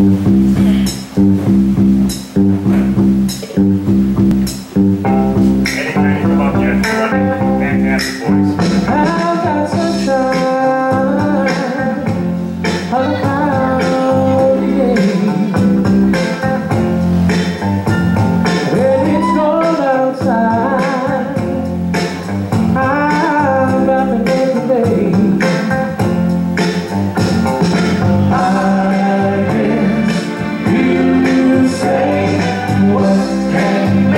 Anytime what